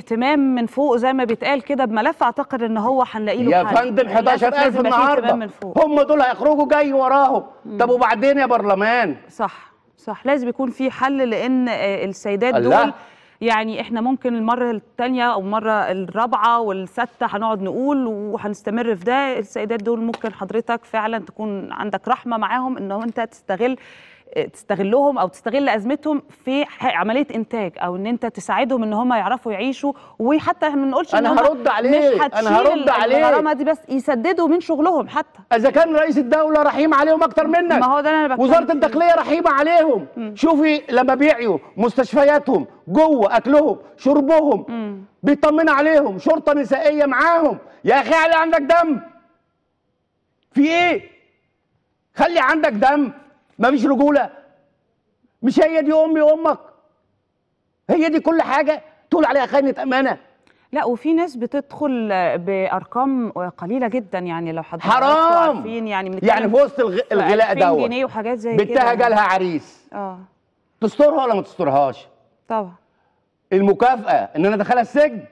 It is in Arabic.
اهتمام من فوق زي ما بيتقال كده بملف أعتقد إن هو هنلاقي له يا حل. فندم للأسف 11000 لازم يبقى فيه النهارده. هم دول هيخرجوا جاي وراهم. طب وبعدين يا برلمان؟ صح صح. لازم يكون في حل لأن السيدات الله. دول يعني إحنا ممكن المرة الثانية أو المرة الرابعة والسادسه هنقعد نقول وهنستمر في ده. السيدات دول ممكن حضرتك فعلا تكون عندك رحمة معاهم إن أنت تستغل تستغلهم أو تستغل أزمتهم في عملية إنتاج أو إن أنت تساعدهم إن هم يعرفوا يعيشوا وحتى ما نقولش إن أنا هم هرد عليك، مش هتشيل هرد. الغرامه دي بس يسددوا من شغلهم حتى. إذا كان رئيس الدولة رحيم عليهم أكتر منك. ما هو ده أنا بتكلم وزارة. الداخلية رحيمة عليهم. شوفي لما بيعيوا مستشفياتهم جوه أكلهم شربهم بيطمنوا عليهم شرطة نسائية معاهم. يا أخي علي عندك دم. في إيه؟ خلي عندك دم. مفيش رجولة. مش هي دي أمي وأمك. هي دي كل حاجة تقول عليها خاينه أمانة. لا وفي ناس بتدخل بأرقام قليلة جدا يعني لو حضرتك حرام! عارفين يعني يعني في وسط الغ... الغلاء 2000 دوت. جنيه وحاجات زي كده. بنتها جالها عريس. آه. تسترها ولا ما تسترهاش؟ طبعا. المكافأة إن أنا ادخلها السجن.